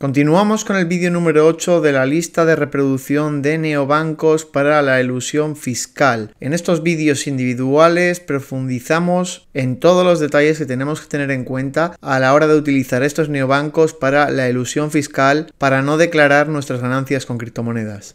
Continuamos con el vídeo número 8 de la lista de reproducción de neobancos para la elusión fiscal. En estos vídeos individuales profundizamos en todos los detalles que tenemos que tener en cuenta a la hora de utilizar estos neobancos para la elusión fiscal para no declarar nuestras ganancias con criptomonedas.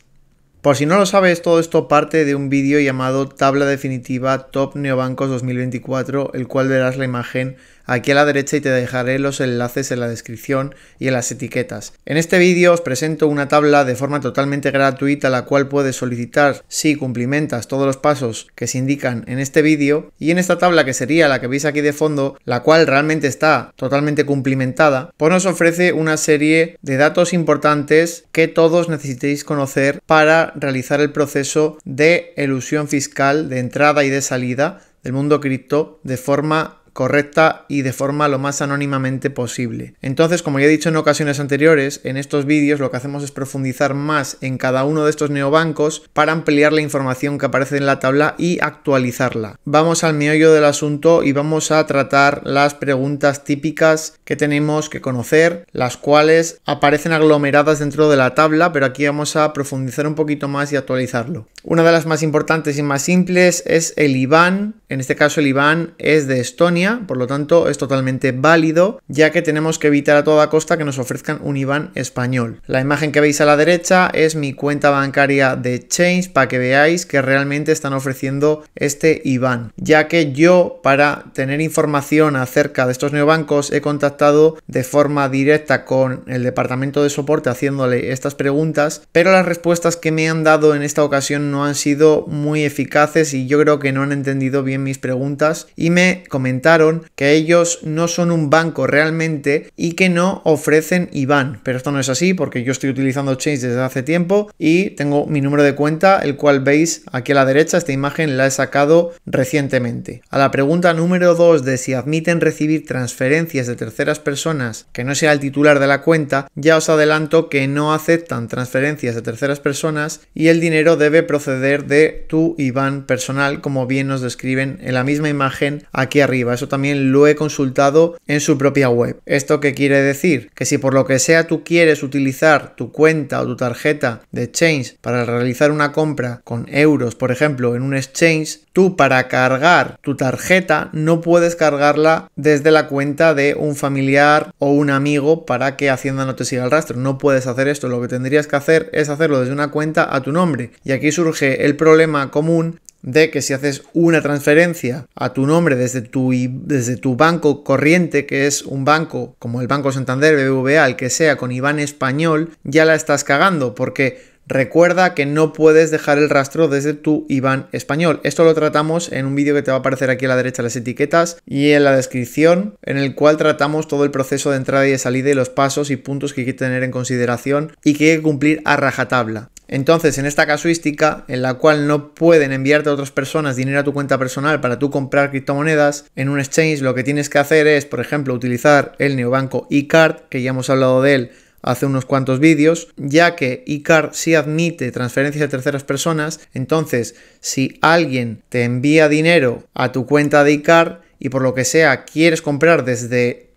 Por si no lo sabes, todo esto parte de un vídeo llamado Tabla Definitiva Top Neobancos 2024, el cual verás la imagen aquí a la derecha y te dejaré los enlaces en la descripción y en las etiquetas. En este vídeo os presento una tabla de forma totalmente gratuita la cual puedes solicitar si cumplimentas todos los pasos que se indican en este vídeo y en esta tabla que sería la que veis aquí de fondo, la cual realmente está totalmente cumplimentada, pues nos ofrece una serie de datos importantes que todos necesitéis conocer para realizar el proceso de elusión fiscal de entrada y de salida del mundo cripto de forma correcta y de forma lo más anónimamente posible. Entonces, como ya he dicho en ocasiones anteriores, en estos vídeos lo que hacemos es profundizar más en cada uno de estos neobancos para ampliar la información que aparece en la tabla y actualizarla. Vamos al meollo del asunto y vamos a tratar las preguntas típicas que tenemos que conocer, las cuales aparecen aglomeradas dentro de la tabla, pero aquí vamos a profundizar un poquito más y actualizarlo. Una de las más importantes y más simples es el IBAN. En este caso el IBAN es de Estonia por lo tanto es totalmente válido, ya que tenemos que evitar a toda costa que nos ofrezcan un IBAN español. La imagen que veis a la derecha es mi cuenta bancaria de Change para que veáis que realmente están ofreciendo este IBAN, ya que yo para tener información acerca de estos neobancos he contactado de forma directa con el departamento de soporte haciéndole estas preguntas, pero las respuestas que me han dado en esta ocasión no han sido muy eficaces y yo creo que no han entendido bien mis preguntas y me comentaron que ellos no son un banco realmente y que no ofrecen IBAN. Pero esto no es así porque yo estoy utilizando Change desde hace tiempo y tengo mi número de cuenta, el cual veis aquí a la derecha. Esta imagen la he sacado recientemente. A la pregunta número 2 de si admiten recibir transferencias de terceras personas que no sea el titular de la cuenta, ya os adelanto que no aceptan transferencias de terceras personas y el dinero debe proceder de tu IBAN personal, como bien nos describen en la misma imagen aquí arriba también lo he consultado en su propia web. ¿Esto qué quiere decir? Que si por lo que sea tú quieres utilizar tu cuenta o tu tarjeta de exchange para realizar una compra con euros, por ejemplo, en un exchange, tú para cargar tu tarjeta no puedes cargarla desde la cuenta de un familiar o un amigo para que Hacienda no te siga el rastro. No puedes hacer esto. Lo que tendrías que hacer es hacerlo desde una cuenta a tu nombre. Y aquí surge el problema común de que si haces una transferencia a tu nombre desde tu, desde tu banco corriente, que es un banco como el Banco Santander, BBVA, el que sea, con IBAN español, ya la estás cagando porque recuerda que no puedes dejar el rastro desde tu IBAN español. Esto lo tratamos en un vídeo que te va a aparecer aquí a la derecha las etiquetas y en la descripción, en el cual tratamos todo el proceso de entrada y de salida y los pasos y puntos que hay que tener en consideración y que hay que cumplir a rajatabla. Entonces, en esta casuística, en la cual no pueden enviarte a otras personas dinero a tu cuenta personal para tú comprar criptomonedas, en un exchange lo que tienes que hacer es, por ejemplo, utilizar el neobanco eCard, que ya hemos hablado de él hace unos cuantos vídeos, ya que eCard sí admite transferencias de terceras personas, entonces si alguien te envía dinero a tu cuenta de eCard y por lo que sea quieres comprar desde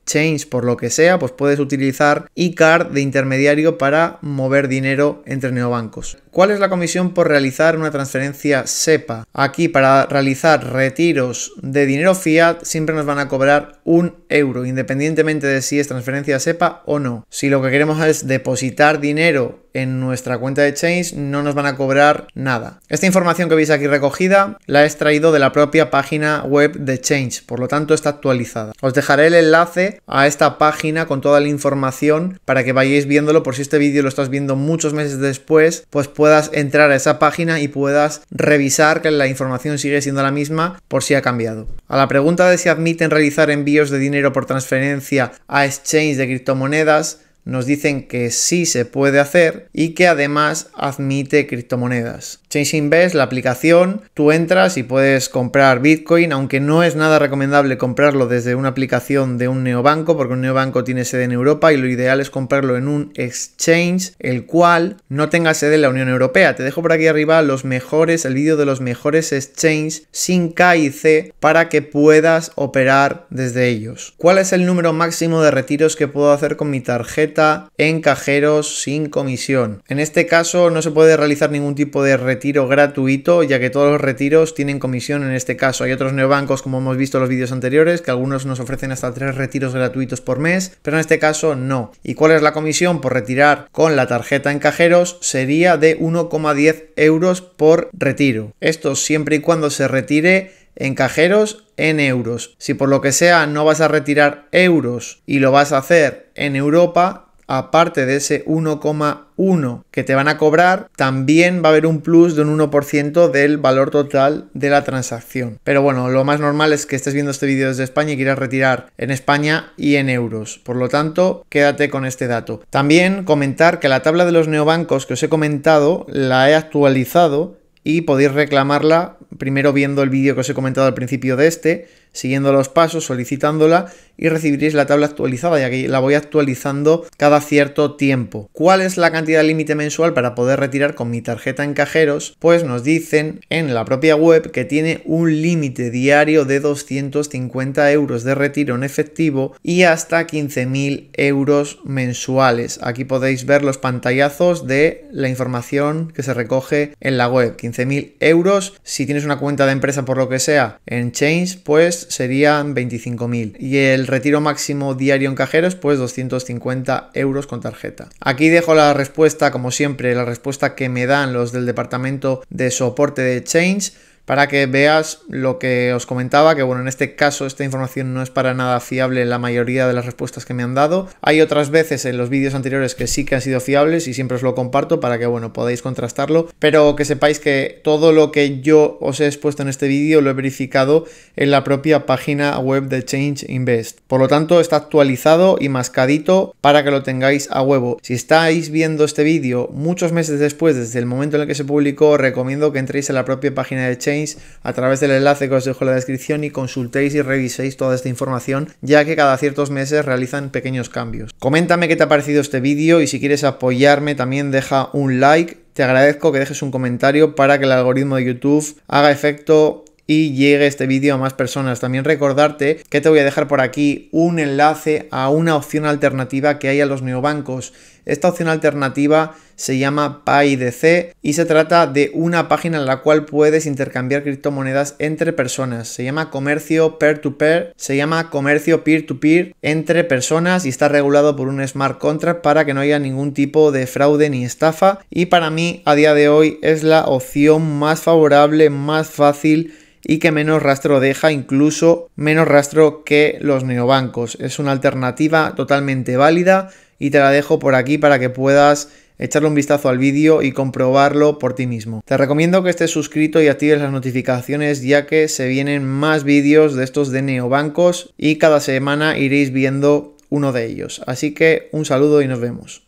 Por lo que sea, pues puedes utilizar eCard de intermediario para mover dinero entre neobancos. ¿Cuál es la comisión por realizar una transferencia SEPA? Aquí para realizar retiros de dinero fiat siempre nos van a cobrar un euro, independientemente de si es transferencia SEPA o no. Si lo que queremos es depositar dinero en nuestra cuenta de Change no nos van a cobrar nada. Esta información que veis aquí recogida la he extraído de la propia página web de Change, por lo tanto está actualizada. Os dejaré el enlace a esta página con toda la información para que vayáis viéndolo por si este vídeo lo estás viendo muchos meses después, pues puedas entrar a esa página y puedas revisar que la información sigue siendo la misma por si ha cambiado. A la pregunta de si admiten realizar envíos de dinero por transferencia a exchange de criptomonedas, nos dicen que sí se puede hacer y que además admite criptomonedas. Change Invest, la aplicación, tú entras y puedes comprar Bitcoin, aunque no es nada recomendable comprarlo desde una aplicación de un neobanco, porque un neobanco tiene sede en Europa y lo ideal es comprarlo en un exchange, el cual no tenga sede en la Unión Europea. Te dejo por aquí arriba los mejores, el vídeo de los mejores exchanges sin K y C para que puedas operar desde ellos. ¿Cuál es el número máximo de retiros que puedo hacer con mi tarjeta en cajeros sin comisión? En este caso no se puede realizar ningún tipo de retiro gratuito, ya que todos los retiros tienen comisión en este caso. Hay otros neobancos, como hemos visto en los vídeos anteriores, que algunos nos ofrecen hasta tres retiros gratuitos por mes, pero en este caso no. ¿Y cuál es la comisión por retirar con la tarjeta en cajeros? Sería de 1,10 euros por retiro. Esto siempre y cuando se retire en cajeros en euros. Si por lo que sea no vas a retirar euros y lo vas a hacer en Europa, aparte de ese 1,1 que te van a cobrar, también va a haber un plus de un 1% del valor total de la transacción. Pero bueno, lo más normal es que estés viendo este vídeo desde España y quieras retirar en España y en euros. Por lo tanto, quédate con este dato. También comentar que la tabla de los neobancos que os he comentado la he actualizado y podéis reclamarla primero viendo el vídeo que os he comentado al principio de este, siguiendo los pasos, solicitándola y recibiréis la tabla actualizada, ya que la voy actualizando cada cierto tiempo. ¿Cuál es la cantidad límite mensual para poder retirar con mi tarjeta en cajeros? Pues nos dicen en la propia web que tiene un límite diario de 250 euros de retiro en efectivo y hasta 15.000 euros mensuales. Aquí podéis ver los pantallazos de la información que se recoge en la web. 15.000 euros. Si tienes una cuenta de empresa por lo que sea en Change, pues serían 25.000. Y el retiro máximo diario en cajeros, pues 250 euros con tarjeta. Aquí dejo la respuesta, como siempre, la respuesta que me dan los del departamento de soporte de Change para que veas lo que os comentaba, que bueno, en este caso esta información no es para nada fiable en la mayoría de las respuestas que me han dado. Hay otras veces en los vídeos anteriores que sí que han sido fiables y siempre os lo comparto para que bueno, podáis contrastarlo, pero que sepáis que todo lo que yo os he expuesto en este vídeo lo he verificado en la propia página web de Change Invest. Por lo tanto, está actualizado y mascadito para que lo tengáis a huevo. Si estáis viendo este vídeo muchos meses después, desde el momento en el que se publicó, recomiendo que entréis en la propia página de Change a través del enlace que os dejo en la descripción y consultéis y reviséis toda esta información, ya que cada ciertos meses realizan pequeños cambios. Coméntame qué te ha parecido este vídeo y si quieres apoyarme también deja un like. Te agradezco que dejes un comentario para que el algoritmo de YouTube haga efecto y llegue este vídeo a más personas. También recordarte que te voy a dejar por aquí un enlace a una opción alternativa que hay a los neobancos. Esta opción alternativa se llama PayDC y se trata de una página en la cual puedes intercambiar criptomonedas entre personas. Se llama comercio peer-to-peer, se llama comercio peer-to-peer entre personas y está regulado por un smart contract para que no haya ningún tipo de fraude ni estafa. Y para mí a día de hoy es la opción más favorable, más fácil y que menos rastro deja, incluso menos rastro que los neobancos. Es una alternativa totalmente válida y te la dejo por aquí para que puedas echarle un vistazo al vídeo y comprobarlo por ti mismo. Te recomiendo que estés suscrito y actives las notificaciones ya que se vienen más vídeos de estos de neobancos y cada semana iréis viendo uno de ellos. Así que un saludo y nos vemos.